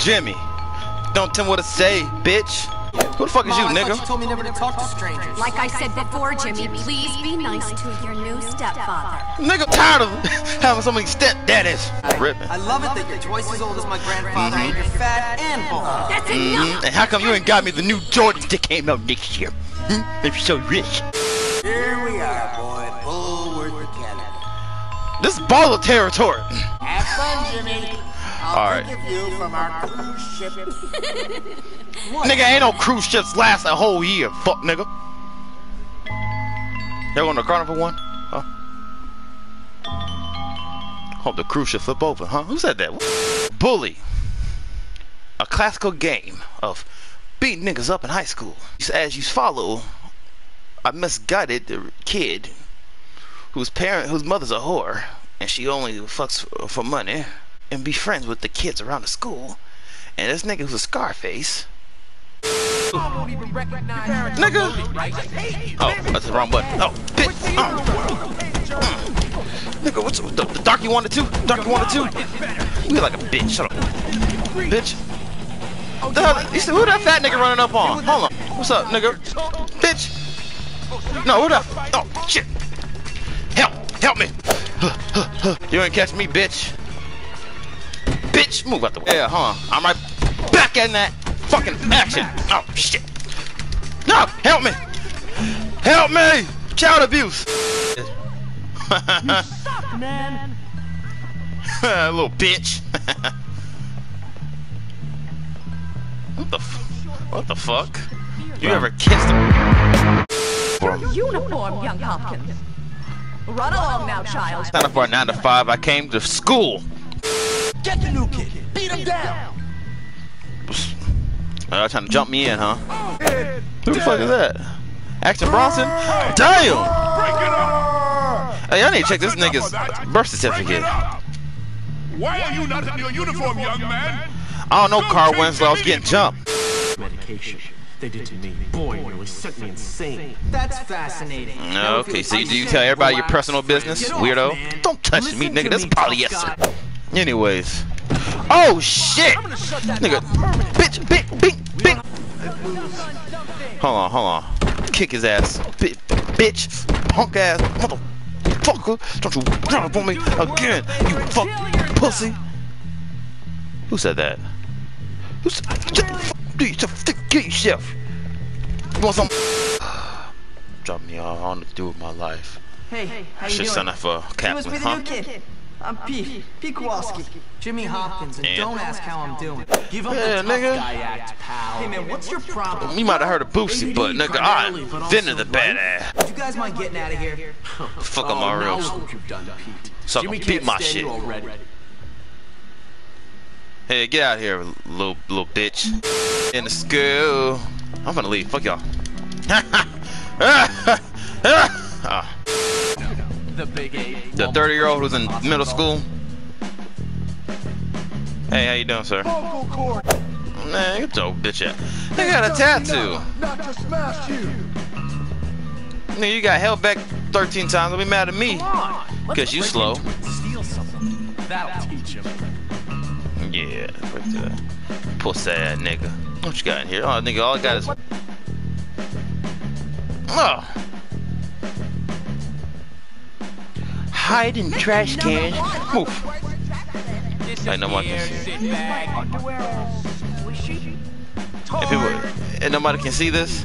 Jimmy. Don't tell me what to say, bitch. Who the fuck is you, I nigga? you told me never to talk to strangers. Like I said before, Jimmy, please be nice to your new stepfather. Nigga, tired of having so many stepdaddies. Ripping. I love it that you're twice as old as my grandfather and you're fat and bald. That's Mhm. enough! And how come you ain't got me the new Jordans that came out next year? Hmm? If you're so rich. Here we are, boy. Bullworth Academy. This is baller territory. Have fun, Jimmy. All think of you from our cruise ship. Nigga, ain't no cruise ships last a whole year. Fuck, nigga. Y'all going to Carnival one? Huh? Hope the cruise ship flip over, huh? Who said that? Bully. A classical game of beating niggas up in high school. As you follow a misguided the kid whose parent, whose mother's a whore, and she only fucks for money, and be friends with the kids around the school. And this nigga who's a Scarface. Nigga! Oh, that's the wrong button. Oh, bitch! Oh. Mm. Nigga, what's the, the dark you wanted to? Dark you wanted to? You like a bitch. Shut up. Bitch. The hell, you see, who that fat nigga running up on? Hold on. What's up, nigga? Bitch. No, who that? Oh, shit. Help! Help me! You ain't catch me, bitch. Bitch, move out the way. Yeah, huh? I'm right back in that fucking action. Oh, shit. No, help me! Help me! Child abuse! suck, man. Little bitch. what the f- What the fuck? You ever kissed a Uniform, young Hopkins. Run along now, child. Sign up for a 9 to 5. I came to school. Get the new kid. Beat him down. Uh, trying to jump me in, huh? Who the fuck is that? Action Bronson? Damn! Hey, I need to check this nigga's birth certificate. Why are you not in your uniform, young man? I don't know, Carl Winslow. I was getting jumped. medication they did to me. Boy, it nearly sent me insane. That's fascinating. Now, if it Okay, so you, do you tell everybody your personal business, weirdo? Don't touch me, Listen nigga. to This is me, tough polyester. Anyways. Oh, shit! Nigga. Bitch, bitch, bitch, bitch. Hold on, hold on. Kick his ass. Bi- bitch. Punk ass. Motherfucker. Don't you run up on me again, you fuck pussy. Who said that? Who said fuck do you get yourself? You want some? Drop me all on to do with my life. Hey, how I you should doing? sign up for You Kaplan, must be the huh? New kid. I'm Pete, Pete Kowalski. Jimmy Hopkins, and And- don't ask how I'm doing. Give up Yeah, the tough nigga. guy act, pal. Hey man, what's your problem? You might have heard of Boosie, but nigga, I invented the badass. Would you guys mind getting out of here? Fuck on my Oh, now real. look what you've done, Pete. Suck Jimmy can't beat my shit. already. Hey, get out of here, little little bitch. In the school. I'm gonna leave. Fuck y'all. The big eight. the 30 year old who's in middle school. Hey, how you doing, sir? Man, get your bitch at. They got a tattoo. Not to smash you. Nigga, you got held back 13 times. Don't be mad at me. Cause you slow. Steal something. That'll teach him. Yeah, right there. Pussy ass nigga. What you got in here? Oh, nigga, all I got is. Oh. Hide in trash cans. Move. Like no one can see. If people, and nobody can see this.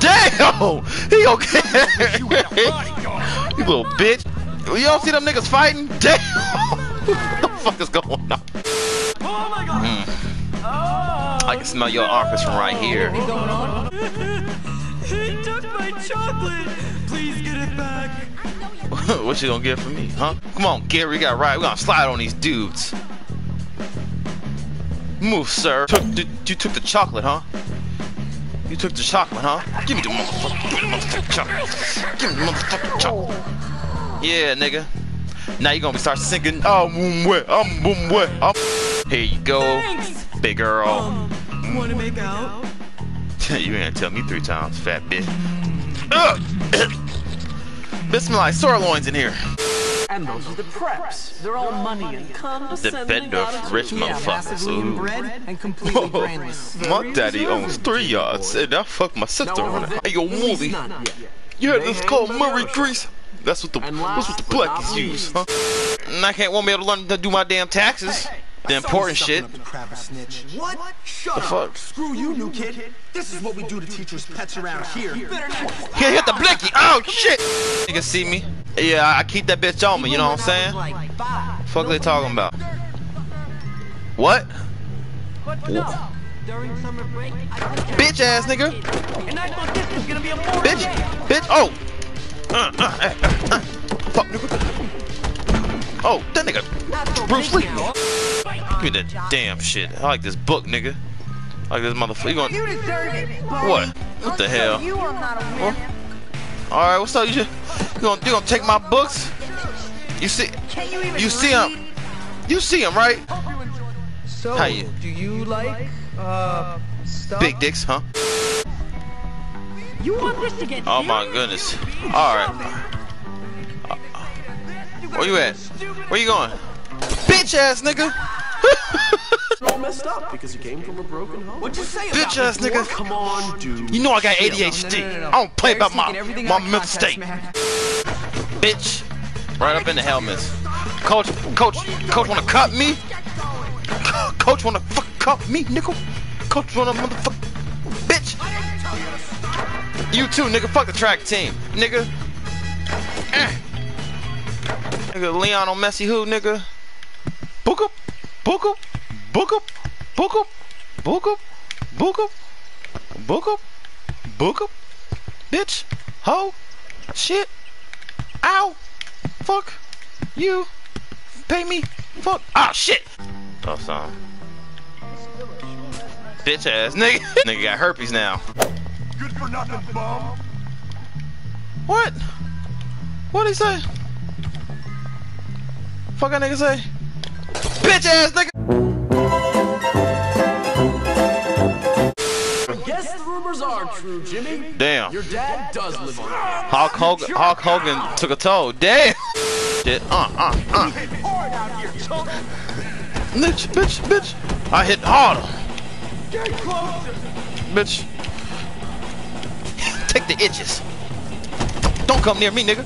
Damn! He okay? you little bitch. You don't see them niggas fighting? Damn! what the fuck is going on? Oh my Mm. I can smell your armpits from right here. My chocolate. Please get it back. what you gonna get from me, huh? Come on, Gary, we got right. We gonna slide on these dudes. Move, sir. Took, you, took the chocolate, huh? You took the chocolate, huh? Give me the motherfucker. Give me the motherfucking chocolate. Give me the motherfucking chocolate. Yeah, nigga. Now you gonna be start singing. Oh, boom, way. I'm boom, way. Here you go, Thanks. big girl. Um, wanna make out? you ain't tell me three times, fat bitch. Bismillah, sirloins in here. And those are the preps. They're all money and condescending. The Bender of rich motherfuckers. Yeah, Whoa. My daddy owns three yards, and I fuck my sister on it. Hey, yo, movie. You heard this called Murray Grease? That's what the that's what the black is used, huh? And I can't want me to learn to do my damn taxes. Hey, hey. The important shit. What? Shut The up. fuck? Screw you, new kid. This is what we do to teachers' pets around here. He hit the blicky. Oh shit! Niggas see me. Yeah, I keep that bitch on me. You know what I'm saying? Like five. Fuck they talking about? What? During summer break, I Bitch ass nigga. And I thought this was gonna be a Bitch. day. Bitch. Oh. Uh, uh, uh, uh. Fuck nigga. Oh, that nigga. Bruce big Lee. now. Give me that damn shit. I like this book, nigga. I like this motherfucker. You going You deserve it. what? What the hell? You are not a winner. All right, what's up? You, just, you gonna you gonna take my books? You see? Can you You see read? him? You see him, right? So, How you- do you like, uh, stuff? Big dicks, huh? You want this to get Oh my goodness. All right. Where you at? Where you going? Bitch ass nigga. all messed up because you came from a broken home. What'd you say Bitch about ass nigga. Come on, dude. You know I got No, no, ADHD. no, no, no. I don't play about my taking my out mental context, state. man. Bitch. Right up in the helmets. Coach, coach, coach wanna cut me? Coach wanna fuck cut me, nigga? Coach wanna motherfuck bitch. You too, nigga. Fuck the track team, nigga. Nigga, Lionel Messi who, nigga? Book up, book up, book up, book up, book up, book up, book up, book up, bitch, ho, shit, ow, fuck, you, pay me, fuck, ah, shit. Oh, son. Bitch ass nigga. nigga got herpes now. Good for nothing, bum. What? What'd he say? Fuck that nigga say? Bitch ass nigga! Guess the rumors are true, Jimmy. Damn. Your dad does live on. Hulk Hogan, Hulk Hogan took a toll. Damn! Shit, uh, uh, uh. Bitch, bitch, bitch. I hit harder. Bitch. Take the itches. Don't come near me, nigga.